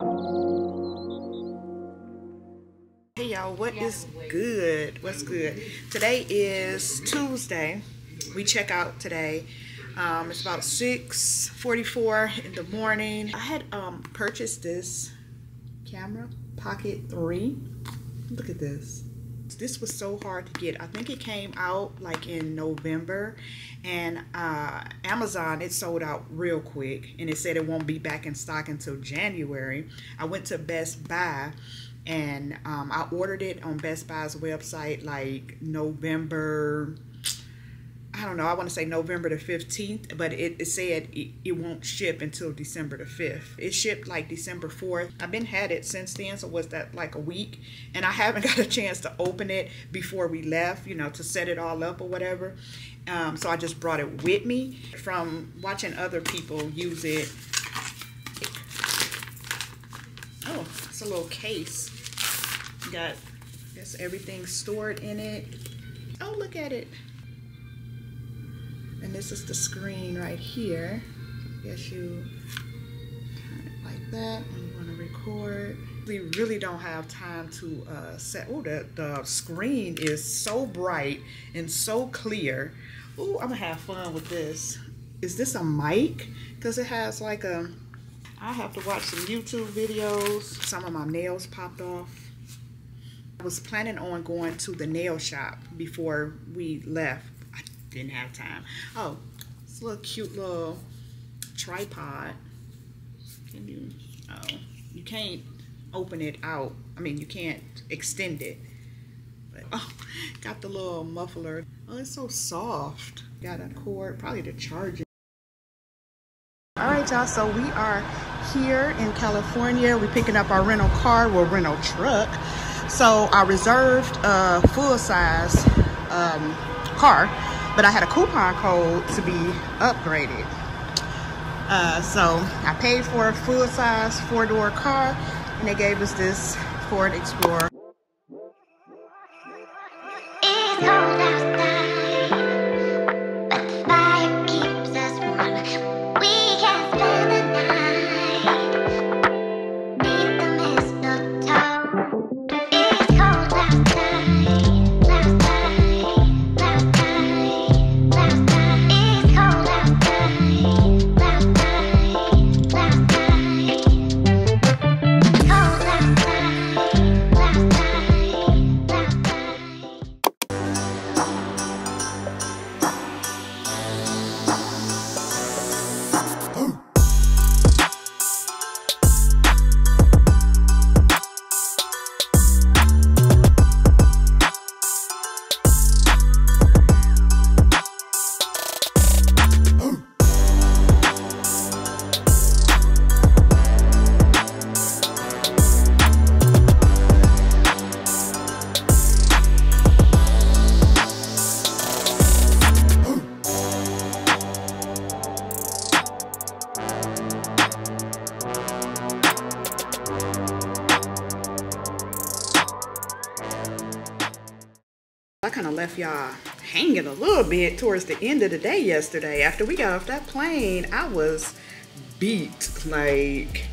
Hey y'all, what is good? What's good? Today is Tuesday. We check out today. Um, it's about 6:44 in the morning. I had um, purchased this camera, Pocket 3. Look at this. This was so hard to get. I think it came out like in November, and uh, Amazon it sold out real quick, and it said it won't be back in stock until January. I went to Best Buy and um, I ordered it on Best Buy's website like November. I don't know. I want to say November the 15th, but it, it said it, it, won't ship until December the 5th. It shipped like December 4th. I've been had it since then, so was that like a week? And I haven't got a chance to open it before we left, you know, to set it all up or whatever. Um, so I just brought it with me from watching other people use it. Oh, it's a little case. Got, I guess everything stored in it. Oh, look at it. And this is the screen right here. I guess you turn it like that and you want to record. We really don't have time to uh, set. Oh, the, the screen is so bright and so clear. Oh, I'm gonna have fun with this. Is this a mic? Because it has like a, I have to watch some YouTube videos. Some of my nails popped off. I was planning on going to the nail shop before we left. Didn't have time. Oh, it's a little cute little tripod. Can you, oh, you can't open it out. I mean, you can't extend it. But, oh, got the little muffler. Oh, it's so soft. Got a cord, probably to charge it. All right, y'all, so we are here in California. We're picking up our rental car, well, rental truck. So I reserved a full size um, car, but I had a coupon code to be upgraded. Uh, so I paid for a full size four door car and they gave us this Ford Explorer. Towards the end of the day yesterday. After we got off that plane, I was beat. Like,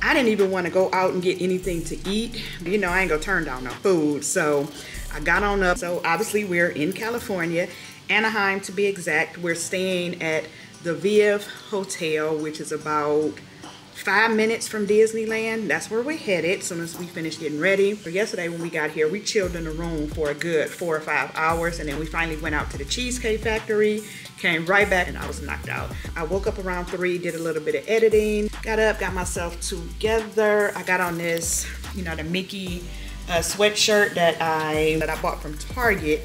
I didn't even want to go out and get anything to eat. You know, I ain't gonna turn down no food. So I got on up. So obviously we're in California, Anaheim to be exact. We're staying at the Viv Hotel, which is about five minutes from Disneyland. That's where we're headed as soon as we finish getting ready. For yesterday when we got here, we chilled in the room for a good four or five hours and then we finally went out to the Cheesecake Factory, came right back and I was knocked out. I woke up around three, did a little bit of editing, got up, got myself together. I got on this, you know, the Mickey uh, sweatshirt that I, that I bought from Target.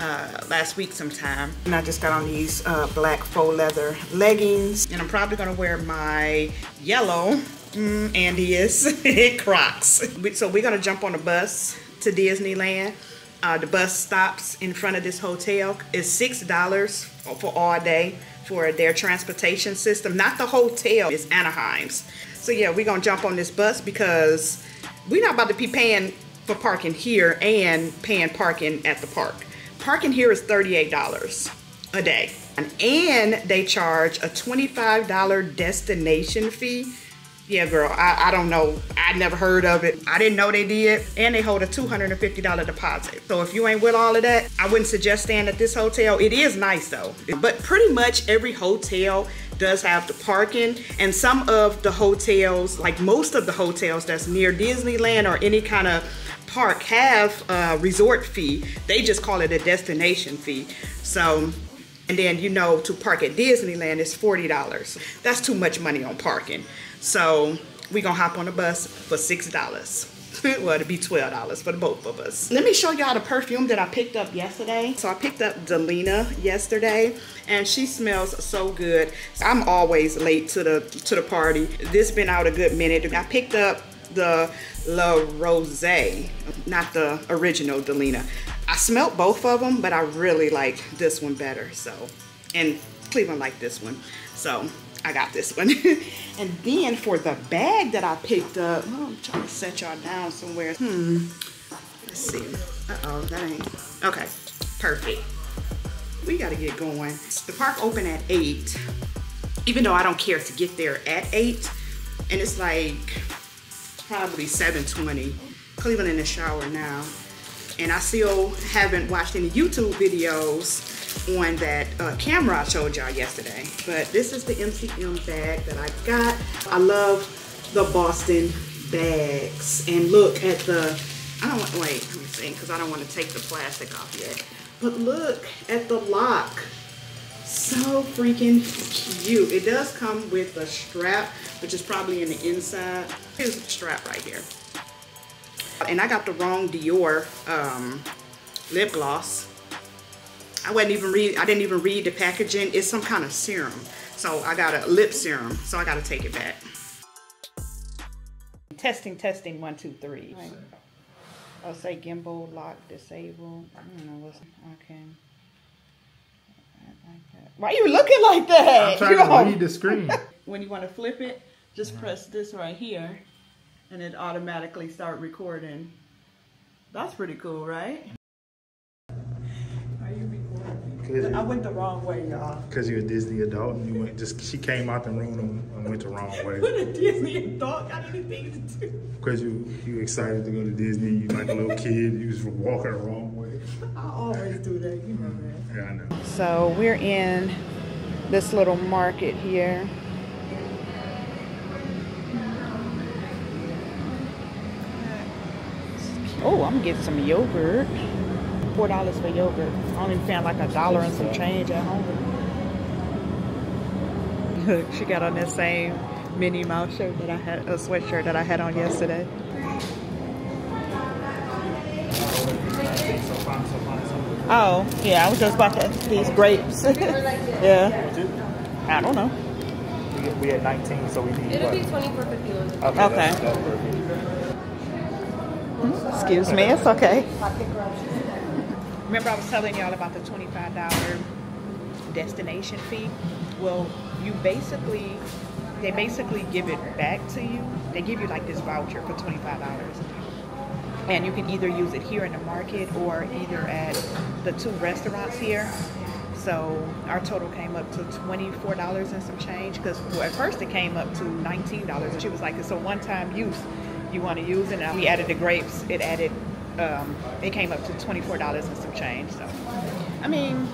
Uh, last week sometime. And I just got on these uh, black faux leather leggings. And I'm probably gonna wear my yellow mm, Andes Crocs. So we're gonna jump on a bus to Disneyland. Uh, the bus stops in front of this hotel. It's $6 for all day for their transportation system. Not the hotel, it's Anaheim's. So yeah, we're gonna jump on this bus because we're not about to be paying for parking here and paying parking at the park parking here is $38 a day. And they charge a $25 destination fee. Yeah, girl, I, I don't know. I never heard of it. I didn't know they did. And they hold a $250 deposit. So if you ain't with all of that, I wouldn't suggest staying at this hotel. It is nice though. But pretty much every hotel does have the parking and some of the hotels, like most of the hotels that's near Disneyland or any kind of park have a resort fee. They just call it a destination fee. So and then you know to park at Disneyland is $40. That's too much money on parking. So we gonna hop on a bus for $6. well, it'd be $12 for the both of us. Let me show y'all the perfume that I picked up yesterday. So I picked up Delina yesterday and she smells so good. I'm always late to the to the party. This been out a good minute. I picked up the La Rose, not the original Delina. I smelt both of them, but I really like this one better. So, and Cleveland liked this one. So I got this one. and then for the bag that I picked up, I'm trying to set y'all down somewhere. Hmm, let's see. Uh-oh, that ain't, okay, perfect. We gotta get going. The park open at eight, even though I don't care to get there at eight. And it's like probably 7.20. Cleveland in the shower now. And I still haven't watched any YouTube videos on that uh, camera I showed y'all yesterday. But this is the MCM bag that I got. I love the Boston bags. And look at the, I don't want, wait, let me see, because I don't want to take the plastic off yet. But look at the lock. So freaking cute. It does come with a strap, which is probably in the inside. Here's the strap right here. And I got the wrong Dior um, lip gloss. I wasn't even read, I didn't even read the packaging. It's some kind of serum. So I got a lip serum, so I gotta take it back. Testing, testing, one, two, three. I'll say gimbal, lock, disable. I don't know what's, okay. Why are you looking like that? I'm trying Yo. to read the screen. when you want to flip it, just press this right here and it automatically start recording. That's pretty cool, right? Are you recording? I went the wrong way, y'all. Because you're a Disney adult and you went just she came out the room and went the wrong way. What a Disney adult got anything to do? Because you you excited to go to Disney, you like a little kid, you was walking the wrong way. I always do that, you know that. Yeah, I know. So we're in this little market here. Oh, I'm getting some yogurt. Four dollars for yogurt. I only found like a dollar and some change at home. Look, she got on that same Minnie Mouse shirt that I had, a sweatshirt that I had on yesterday. Oh, yeah, I was just about to, these grapes. yeah. I don't know. We had 19, so we need It'll what? be 20 for 50 Okay. okay. That's, that's Excuse me, it's okay. Remember I was telling y'all about the $25 destination fee? Well, you basically, they basically give it back to you. They give you like this voucher for $25. And you can either use it here in the market or either at the two restaurants here. So our total came up to $24 and some change because well, at first it came up to $19. She was like, it's a one-time use you want to use. And we added the grapes. It added, um, it came up to $24 and some change. So, I mean,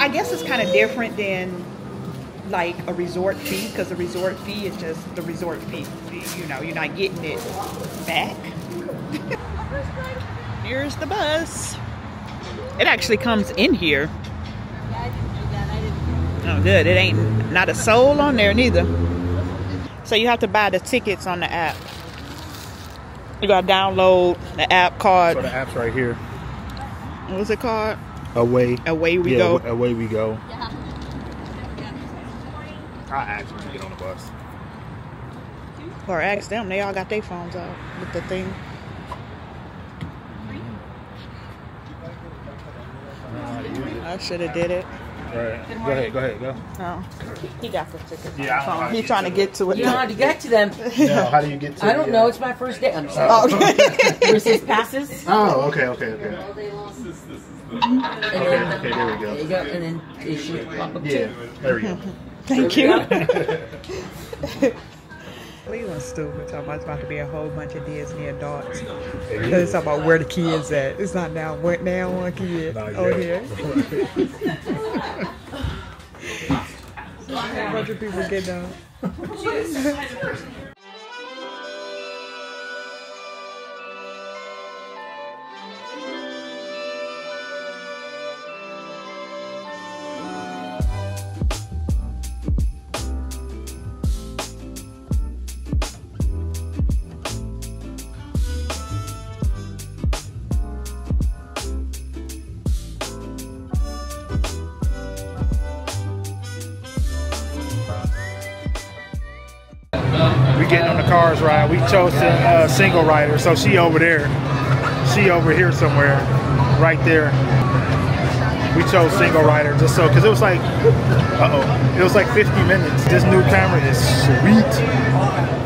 I guess it's kind of different than like a resort fee because the resort fee is just the resort fee. You know, you're not getting it back. Here's the bus. It actually comes in here. Oh, good. It ain't not a soul on there neither. So you have to buy the tickets on the app. You gotta download the app card. So the app's right here. What's it called? Away. Away we yeah, go. Away we go. I asked them to get on the bus. Or ask them. They all got their phones out with the thing. I should have did it. Right. Go ahead, go ahead, go. Oh, he got the tickets. Yeah, He's trying to get to it. You know how to get to them. No, how do you get to I don't it? know. It's my first day. I'm sorry. Oh, okay. There's his passes. Oh, okay, okay, okay. Okay, okay, there we go. there you go. go. And then they should pop up Yeah, too. there we go. Thank you. Cleveland's stupid. Talking about it's about to be a whole bunch of Disney adults. It's talking about where the kids at. It's not now. Where now one kid Not over yet. here. a bunch of people get down. Ride. We chose the uh, single rider, so she over there. She over here somewhere, right there. We chose single rider just so, cause it was like, uh oh, it was like 50 minutes. This new camera is sweet.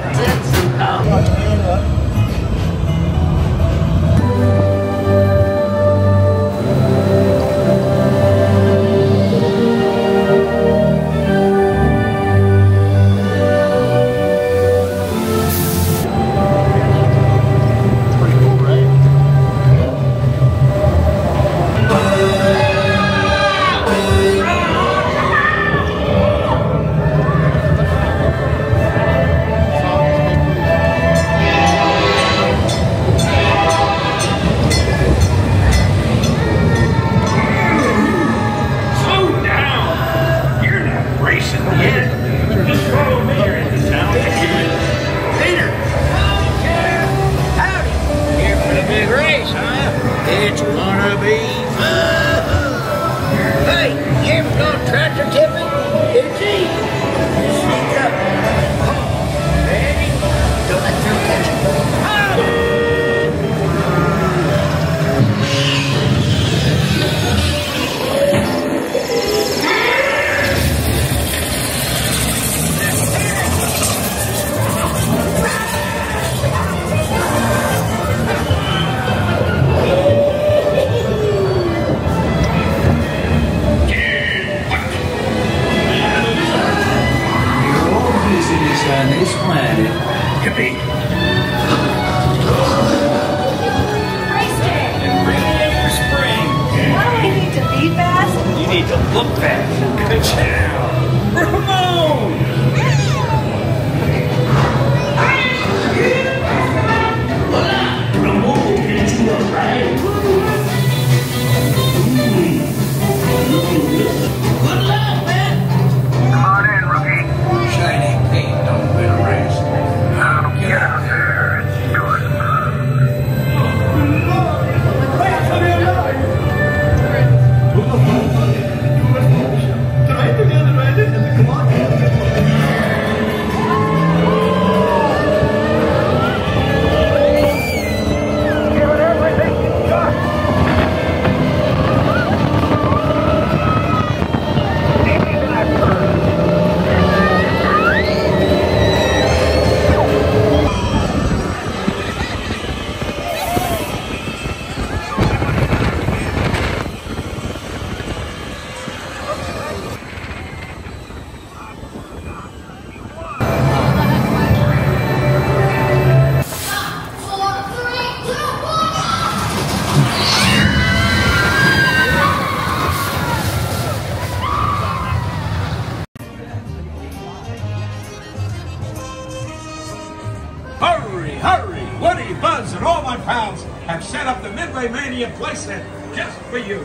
Up the Midway Mania just for you.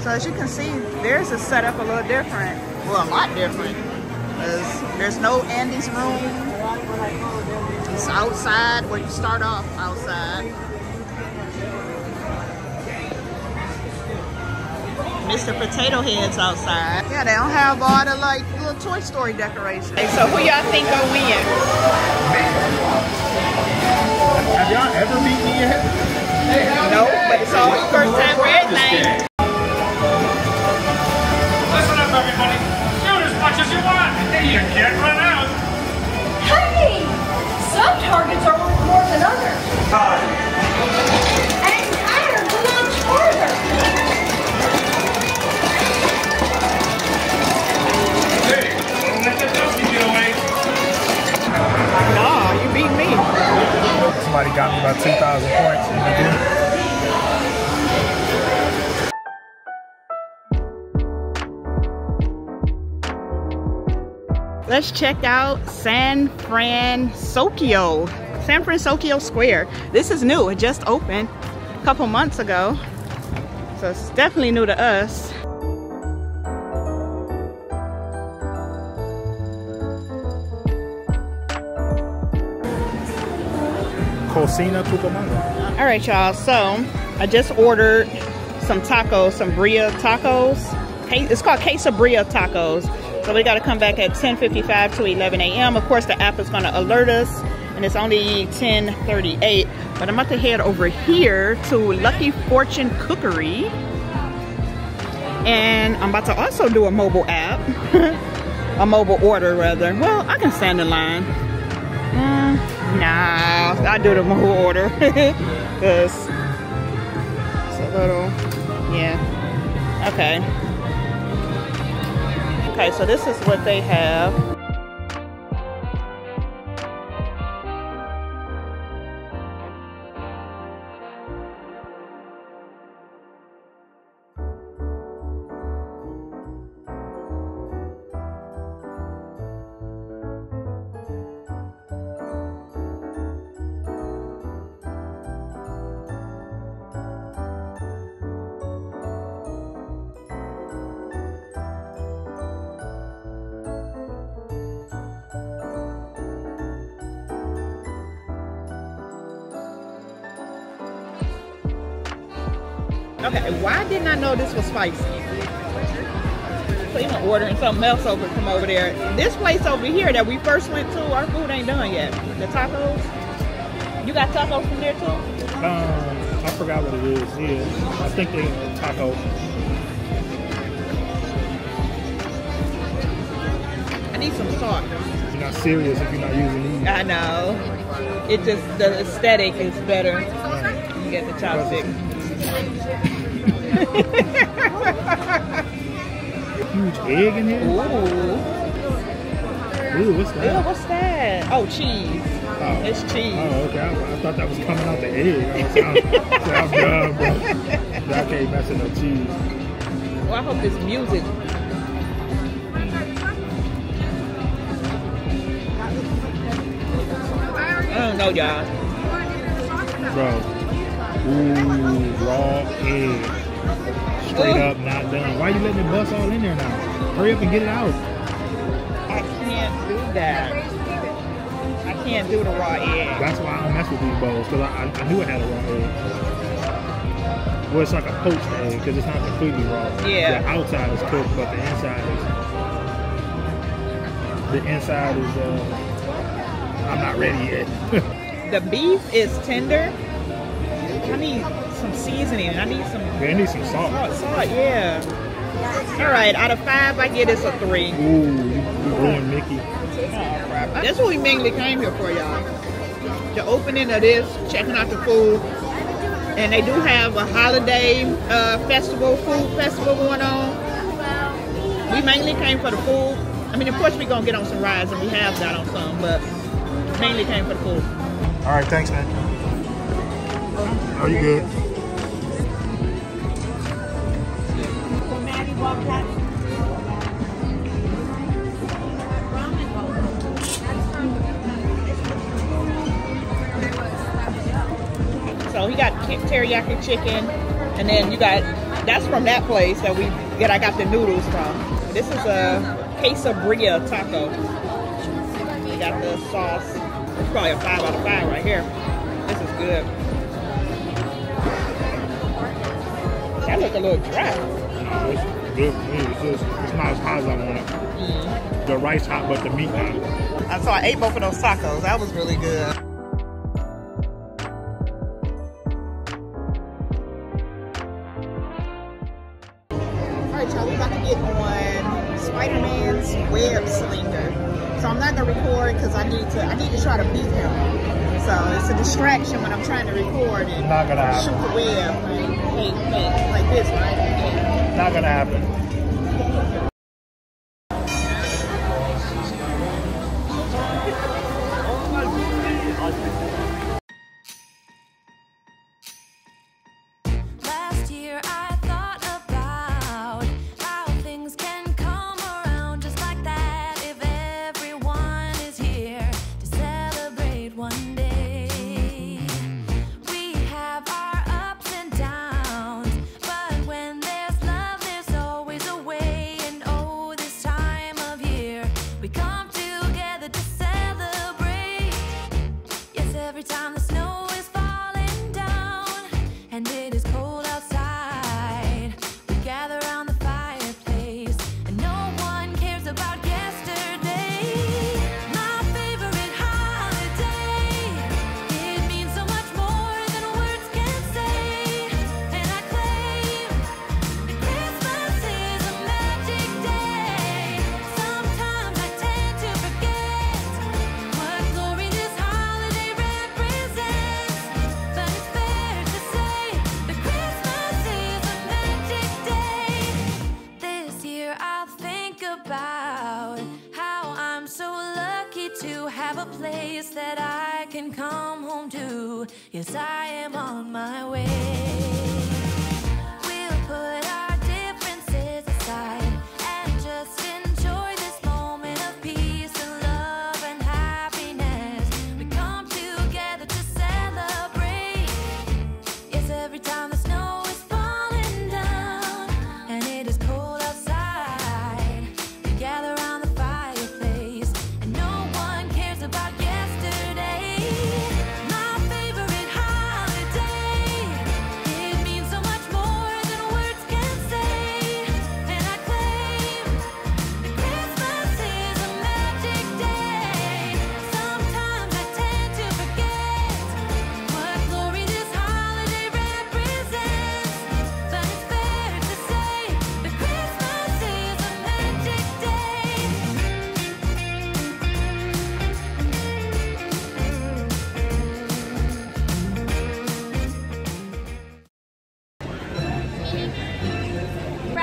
So as you can see, theirs is set up a little different. Well, a lot different. Because there's no Andy's room. It's outside where you start off outside. Mr. Potato Head's outside. Yeah, they don't have all the like little Toy Story decorations. so who y'all think gonna win? Have y'all ever beat me yet? No, but it's always first time for everything. Listen up, everybody. Shoot as much as you want. You can't run out. Hey! Some targets are worth more than others. And iron belongs farther. Hey, don't let the dusty get away. No. About 2,000 points. Let's check out San Fransokyo. San Fransokyo Square. This is new. It just opened a couple months ago. So it's definitely new to us. Cocina. All right, y'all. So I just ordered some tacos, some birria tacos. It's called Quesabirria tacos. So we got to come back at 10:55 to 11 a.m. Of course, the app is going to alert us, and it's only 10:38. But I'm about to head over here to Lucky Fortune Cookery, and I'm about to also do a mobile app, a mobile order rather. Well, I can stand in line. Mm, nah, I do the mobile order because it's a little, yeah. Okay. Okay, so this is what they have. Know this was spicy? So even ordering something else over from over there. This place over here that we first went to, our food ain't done yet. The tacos. You got tacos from there too? Um, I forgot what it is. Yeah, I think they taco. I need some salt. You're not serious if you're not using these. I know. It just the aesthetic is better. You get the chopstick. Huge egg in here. Ooh. Ooh, what's that? what's that? Oh, cheese. Oh. It's cheese. Oh, okay. I, I thought that was coming out the egg. I sound, sound dumb, bro. I can't mess with no cheese. Well, I hope this music. I don't know, y'all. Bro. Ooh, raw egg. Straight Ugh. up, not done. Why you letting it bust all in there now? Hurry up and get it out. I can't do that. I can't do the raw egg. That's why I don't mess with these bowls, because I, I, I knew it had a raw egg. Well, it's like a poached egg, because it's not completely raw. Yeah. The outside is cooked, but the inside is... The inside is, uh... I'm not ready yet. The beef is tender. I need some seasoning. I need some we need some salt. salt. Salt, yeah. All right, out of five, I get this a three. Ooh, you, you ruined Mickey. That's what we mainly came here for, y'all. The opening of this, checking out the food. And they do have a holiday uh, festival, food festival going on. We mainly came for the food. I mean, of course, we're going to get on some rides, and we have got on some, but mainly came for the food. All right, thanks, man. Are you good? So he got teriyaki chicken, and then you got that's from that place that we that I got the noodles from. This is a quesabirria taco. You got the sauce. It's probably a five out of five right here. This is good. That look a little dry. Good for me. It's, just, it's not as hot as I want it. The rice hot, but the meat not. I so I ate both of those tacos. That was really good. Alright y'all, we about to get on Spider-Man's web slinger. So I'm not gonna record because I need to I need to try to beat him. So it's a distraction when I'm trying to record and Not gonna happen. shoot the web. Like, hey, hey, like this, right? Not gonna happen. Cause I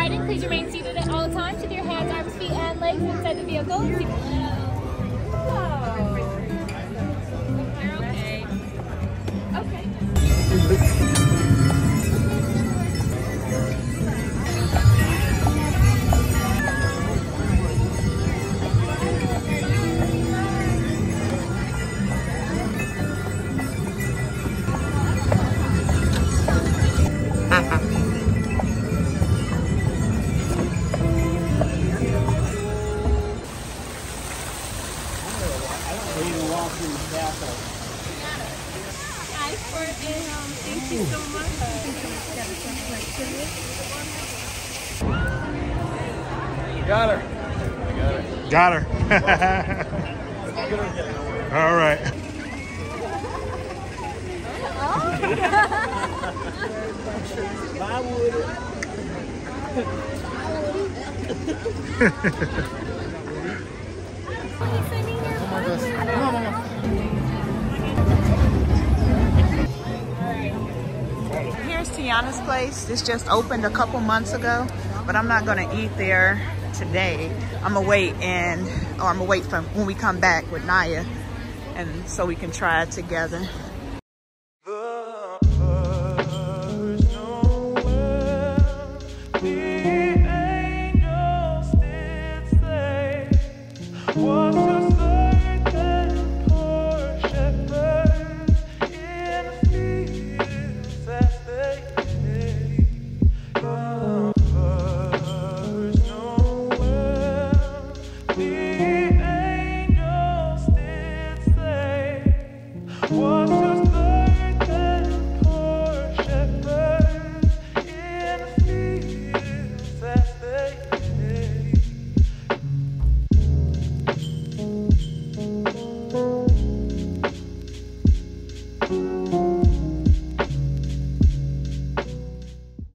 riding, please remain seated at all times with your hands, arms, feet, and legs inside the vehicle. Oh. Okay. Thank you so much. Got her. Got her. All right. Bye, Woody. here's Tiana's place. This just opened a couple months ago, but I'm not gonna eat there today. I'm gonna wait and, or I'm gonna wait for when we come back with Naya and so we can try it together.